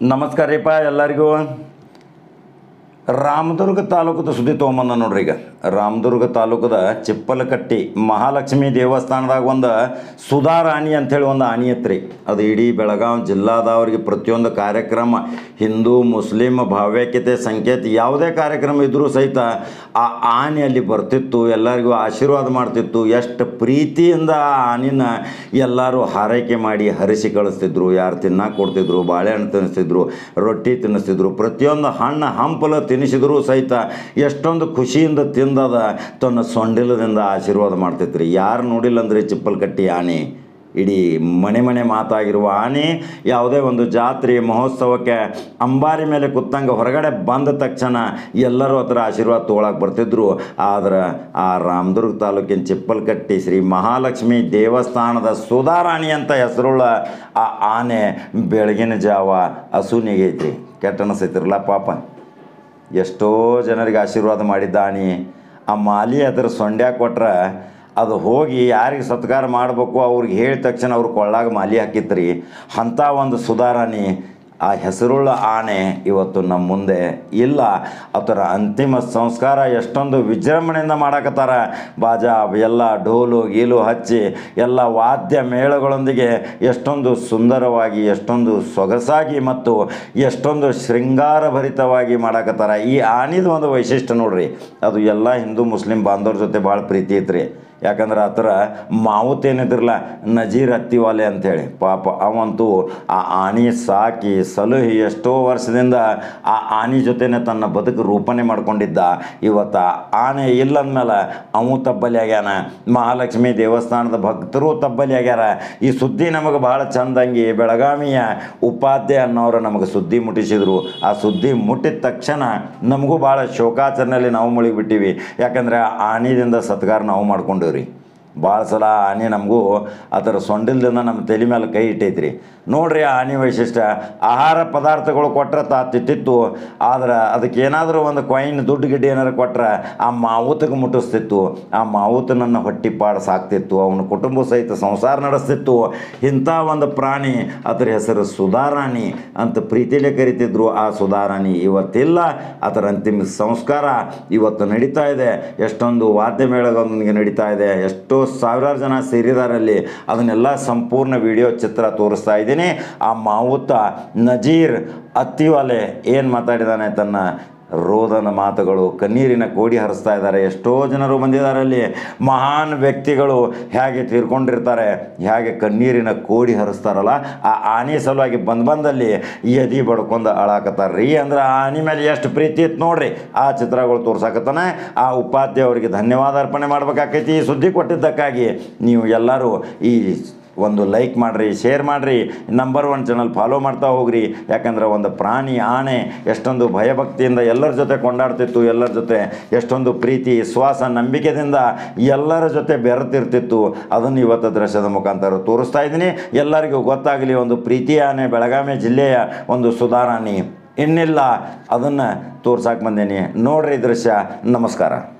ನಮಸ್ಕಾರ ರೀಪ ಎಲ್ಲರಿಗೂ. ರಾಮದುರ್ಗ ತಾಲೂಕದ ಸುದ್ದಿ ತೊಗೊಂಬಂದ ನೋಡ್ರಿ ಈಗ. ರಾಮದುರ್ಗ ತಾಲೂಕದ ಚಿಪ್ಪಲಕಟ್ಟಿ ಮಹಾಲಕ್ಷ್ಮಿ ದೇವಸ್ಥಾನದಾಗ ಒಂದು ಸುಧಾರ ಆನಿ ಅಂಥೇಳಿ ಒಂದು ಆನಿ ಐತ್ರಿ. ಅದು ಇಡೀ ಬೆಳಗಾವಿ ಜಿಲ್ಲಾದವ್ರಿಗೆ ಪ್ರತಿಯೊಂದು ಕಾರ್ಯಕ್ರಮ, ಹಿಂದೂ, ಮುಸ್ಲಿಂ ಭಾವ್ಯಕತೆ ಸಂಕೇತ ಯಾವುದೇ ಕಾರ್ಯಕ್ರಮ ಇದ್ದರೂ ಸಹಿತ ಆ ಆನೆ ಅಲ್ಲಿ ಬರ್ತಿತ್ತು, ಎಲ್ಲರಿಗೂ ಆಶೀರ್ವಾದ ಮಾಡ್ತಿತ್ತು. ಎಷ್ಟು ಪ್ರೀತಿಯಿಂದ ಆ ಆನಿನ ಎಲ್ಲರೂ ಹಾರೈಕೆ ಮಾಡಿ ಹರಿಸಿ ಕಳಿಸ್ತಿದ್ರು, ಯಾರು ತಿನ್ನಕ್ಕೆ ಕೊಡ್ತಿದ್ರು ಬಾಳೆಹಣ್ಣು ತಿನ್ನಿಸ್ತಿದ್ರು ರೊಟ್ಟಿ ತಿನ್ನಿಸ್ತಿದ್ರು ಪ್ರತಿಯೊಂದು ಹಣ್ಣು ಹಂಪಲು ತಿನ್ನಿಸಿದ್ರು ಸಹಿತ ಎಷ್ಟೊಂದು ಖುಷಿಯಿಂದ ತಿಂದದ ತನ್ನ ಸೊಂಡಿಲದಿಂದ ಆಶೀರ್ವಾದ ಮಾಡ್ತೈತ್ರಿ. ಯಾರು ನೋಡಿಲ್ಲ ಅಂದ್ರೆ ಚಿಪ್ಪಲ್ಕಟ್ಟಿ ಆನೆ. ಇಡೀ ಮನೆ ಮನೆ ಮಾತಾಗಿರುವ ಆನೆ ಯಾವುದೇ ಒಂದು ಜಾತ್ರೆ ಮಹೋತ್ಸವಕ್ಕೆ ಅಂಬಾರಿ ಮೇಲೆ ಕುತ್ತಂಗೆ ಹೊರಗಡೆ ಬಂದ ತಕ್ಷಣ ಎಲ್ಲರೂ ಹತ್ರ ಆಶೀರ್ವಾದ ತೊಗೊಳಕ್ಕೆ ಬರ್ತಿದ್ರು. ಆದ್ರೆ ಆ ರಾಮದುರ್ಗ ತಾಲೂಕಿನ ಚಿಪ್ಪಲ್ಕಟ್ಟಿ ಶ್ರೀ ಮಹಾಲಕ್ಷ್ಮಿ ದೇವಸ್ಥಾನದ ಸುಧಾರಾಣಿ ಅಂತ ಹೆಸರುಳ್ಳ ಆ ಆನೆ ಬೆಳಗಿನ ಜಾವ ಹಸುನಿಗೈತಿ ಕೆಟ್ಟ ಅನಿಸೈತಿರಲ್ಲ ಪಾಪ. ಎಷ್ಟೋ ಜನರಿಗೆ ಆಶೀರ್ವಾದ ಮಾಡಿದ್ದಾನೆ. ಆ ಮಾಲಿ ಅದರ ಸೊಂಡ್ಯಾಗ ಕೊಟ್ರೆ ಅದು ಹೋಗಿ ಯಾರಿಗೆ ಸತ್ಕಾರ ಮಾಡಬೇಕು ಅವ್ರಿಗೆ ಹೇಳಿದ ತಕ್ಷಣ ಅವ್ರು ಕೊಳ್ಳಾಗ ಮಾಲಿ ಹಾಕಿತ್ರಿ ಅಂಥ ಒಂದು ಸುಧಾರಣೆ ಆ ಹೆಸರುಳ್ಳ ಆನೆ ಇವತ್ತು ನಮ್ಮ ಮುಂದೆ ಇಲ್ಲ. ಅದರ ಅಂತಿಮ ಸಂಸ್ಕಾರ ಎಷ್ಟೊಂದು ವಿಜೃಂಭಣೆಯಿಂದ ಮಾಡಕತ್ತಾರ. ಬಾಜಾ ಎಲ್ಲ ಡೋಲು ಗೀಲು ಹಚ್ಚಿ ಎಲ್ಲ ವಾದ್ಯ ಮೇಳಗಳೊಂದಿಗೆ ಎಷ್ಟೊಂದು ಸುಂದರವಾಗಿ, ಎಷ್ಟೊಂದು ಸೊಗಸಾಗಿ ಮತ್ತು ಎಷ್ಟೊಂದು ಶೃಂಗಾರಭರಿತವಾಗಿ ಮಾಡಾಕತ್ತಾರ. ಈ ಆನಿದ ಒಂದು ವೈಶಿಷ್ಟ್ಯ ನೋಡ್ರಿ. ಅದು ಎಲ್ಲ ಹಿಂದೂ ಮುಸ್ಲಿಂ ಬಾಂಧವ್ರ ಜೊತೆ ಭಾಳ ಪ್ರೀತಿ ಐತ್ರಿ. ಯಾಕಂದ್ರೆ ಆ ಥರ ಮಾವುತೇನಿದ್ರಲ್ಲ ನಜೀರ್ ಹತ್ತಿವಾಲೆ ಅಂಥೇಳಿ. ಪಾಪ ಅವಂತೂ ಆ ಆನೆ ಸಾಕಿ ಸಲಹಿ ಎಷ್ಟೋ ವರ್ಷದಿಂದ ಆ ಆನೆ ಜೊತೆನೆ ತನ್ನ ಬದುಕು ರೂಪಣೆ ಮಾಡ್ಕೊಂಡಿದ್ದ. ಇವತ್ತು ಆನೆ ಇಲ್ಲಂದ್ಮೇಲೆ ಅವು ತಬ್ಬಲಿ ಆಗ್ಯಾನ. ಮಹಾಲಕ್ಷ್ಮಿ ದೇವಸ್ಥಾನದ ಭಕ್ತರು ತಬ್ಬಲಿ ಆಗ್ಯಾರ. ಈ ಸುದ್ದಿ ನಮಗೆ ಭಾಳ ಚಂದಂಗಿ ಬೆಳಗಾವಿಯ ಉಪಾಧ್ಯಾಯ ಅನ್ನೋರು ನಮಗೆ ಸುದ್ದಿ ಮುಟ್ಟಿಸಿದರು. ಆ ಸುದ್ದಿ ಮುಟ್ಟಿದ ತಕ್ಷಣ ನಮಗೂ ಭಾಳ ಶೋಕಾಚರಣೆಯಲ್ಲಿ ನಾವು ಮುಳುಗಿಬಿಟ್ಟಿವಿ. ಯಾಕಂದರೆ ಆ ಆನಿದಿಂದ ಸತ್ಕಾರ ನಾವು Gallery. ಭಾಳ ಸಲ ಆನೆ ನಮಗೂ ಅದರ ಸೊಂಡಿಲ್ದಿಂದ ನಮ್ಮ ತಲೆ ಮೇಲೆ ಕೈ ಇಟ್ಟೈತ್ರಿ. ನೋಡ್ರಿ ಆ ಆನೆ ವೈಶಿಷ್ಟ್ಯ, ಆಹಾರ ಪದಾರ್ಥಗಳು ಕೊಟ್ಟರೆ ತಾ ತಿತ್ತಿತ್ತು ಆದ್ರೆ ಅದಕ್ಕೆ ಏನಾದರೂ ಒಂದು ಕಾಯಿನ್ ದುಡ್ಡು ಗಿಡ್ಡಿ ಏನಾರು ಕೊಟ್ಟರೆ ಆ ಮಾವುತಗೆ ಮುಟ್ಟಿಸ್ತಿತ್ತು, ಆ ಮಾವುತ ನನ್ನ ಹೊಟ್ಟಿ ಪಾಡು ಸಾಕ್ತಿತ್ತು, ಅವನ ಕುಟುಂಬ ಸಹಿತ ಸಂಸಾರ ನಡೆಸ್ತಿತ್ತು. ಇಂಥ ಒಂದು ಪ್ರಾಣಿ ಅದರ ಹೆಸರು ಸುಧಾರಾಣಿ ಅಂತ ಪ್ರೀತಿಲೇ ಕರಿತಿದ್ರು ಆ ಸುಧಾರಾಣಿ. ಇವತ್ತಿಲ್ಲ, ಅದರ ಅಂತಿಮ ಸಂಸ್ಕಾರ ಇವತ್ತು ನಡೀತಾ ಇದೆ. ಎಷ್ಟೊಂದು ವಾದ್ಯ ಮೇಳಗಳೊಂದಿಗೆ ನಡೀತಾ ಇದೆ. ಎಷ್ಟೋ ಸಾವಿರಾರು ಜನ ಸೇರಿದಾರಲ್ಲಿ ಅದನ್ನೆಲ್ಲ ಸಂಪೂರ್ಣ ವಿಡಿಯೋ ಚಿತ್ರ ತೋರಿಸ್ತಾ ಇದ್ದೀನಿ. ಆ ಮಾವುತ ನಜೀರ್ ಅತ್ತಿವಾಲೆ ಏನು ಮಾತಾಡಿದಾನೆ ತನ್ನ ರೋದನ ಮಾತುಗಳು, ಕಣ್ಣೀರಿನ ಕೋಡಿ ಹರಿಸ್ತಾ ಇದ್ದಾರೆ. ಎಷ್ಟೋ ಜನರು ಬಂದಿದ್ದಾರೆ ಅಲ್ಲಿ. ಮಹಾನ್ ವ್ಯಕ್ತಿಗಳು ಹೇಗೆ ತೀರ್ಕೊಂಡಿರ್ತಾರೆ, ಹೇಗೆ ಕಣ್ಣೀರಿನ ಕೋಡಿ ಹರಿಸ್ತಾರಲ್ಲ, ಆ ಆನೆ ಸಲುವಾಗಿ ಬಂದು ಬಂದಲ್ಲಿ ಎದಿ ಬಡ್ಕೊಂಡು ಅಳಾಕತ್ತಾರ ರೀ ಅಂದ್ರೆ ಆ ಆನೆ ಮೇಲೆ ಎಷ್ಟು ಪ್ರೀತಿ ಇತ್ತು ನೋಡ್ರಿ. ಆ ಚಿತ್ರಗಳು ತೋರ್ಸಾಕತ್ತಾನೆ. ಆ ಉಪಾಧ್ಯಾಯ ಅವರಿಗೆ ಧನ್ಯವಾದ ಅರ್ಪಣೆ ಮಾಡ್ಬೇಕಾಕೈತಿ. ಈ ಸುದ್ದಿ ಕೊಟ್ಟಿದ್ದಕ್ಕಾಗಿ ನೀವು ಎಲ್ಲರೂ ಈ ಒಂದು ಲೈಕ್ ಮಾಡಿರಿ, ಶೇರ್ ಮಾಡಿರಿ ನಂಬರ್ ಒನ್ ಚಾನಲ್ ಫಾಲೋ ಮಾಡ್ತಾ ಹೋಗ್ರಿ. ಯಾಕಂದ್ರೆ ಒಂದು ಪ್ರಾಣಿ, ಆನೆ, ಎಷ್ಟೊಂದು ಭಯಭಕ್ತಿಯಿಂದ ಎಲ್ಲರ ಜೊತೆ ಕೊಂಡಾಡ್ತಿತ್ತು, ಎಲ್ಲರ ಜೊತೆ ಎಷ್ಟೊಂದು ಪ್ರೀತಿ, ವಿಶ್ವಾಸ, ನಂಬಿಕೆದಿಂದ ಎಲ್ಲರ ಜೊತೆ ಬೆರೆತಿರ್ತಿತ್ತು. ಅದನ್ನು ಇವತ್ತು ದೃಶ್ಯದ ಮುಖಾಂತರ ತೋರಿಸ್ತಾ ಇದ್ದೀನಿ. ಎಲ್ಲರಿಗೂ ಗೊತ್ತಾಗಲಿ, ಒಂದು ಪ್ರೀತಿ ಆನೆ, ಬೆಳಗಾವಿ ಜಿಲ್ಲೆಯ ಒಂದು ಸುಧಾರಾಣಿ ಇನ್ನಿಲ್ಲ. ಅದನ್ನು ತೋರ್ಸಕ್ಕೆ ಬಂದೇನಿ. ನೋಡ್ರಿ ದೃಶ್ಯ, ನಮಸ್ಕಾರ.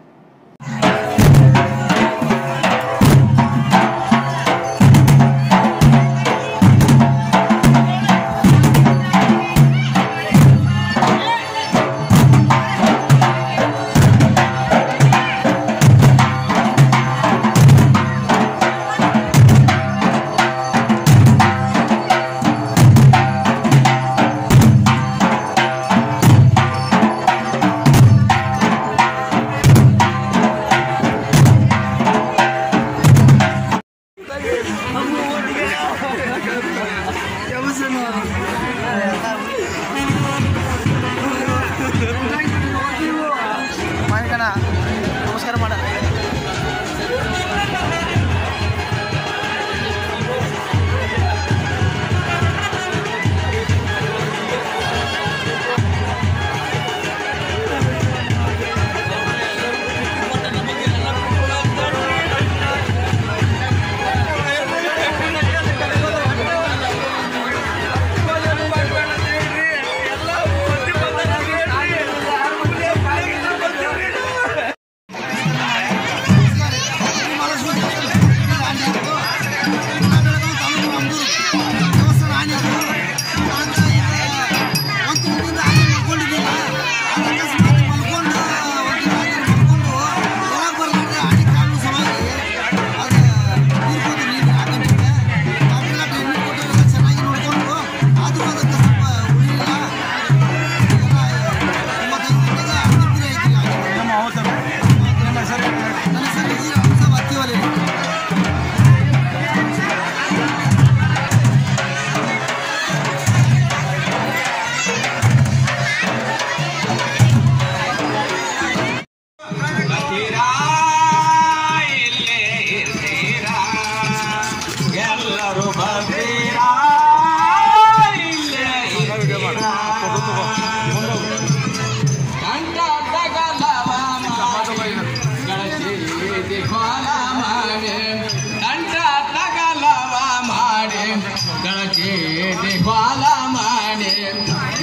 ದೇವಾಲ ಮಾಡಿ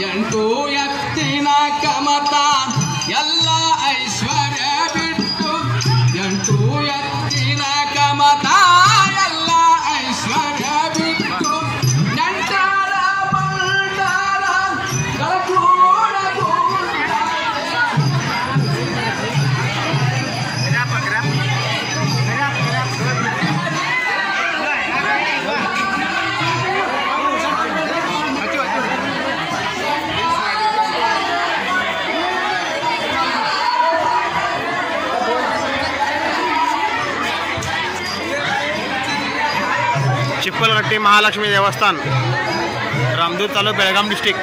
ಎಂಟು ಎತ್ತಿನ ಕಮತ. ಎಲ್ಲ చిప్పలగట్టి మహాలక్ష్మి దేవస్థానం. రామ్దూర్ తాలూక్ బెళగాం డిస్టిక్.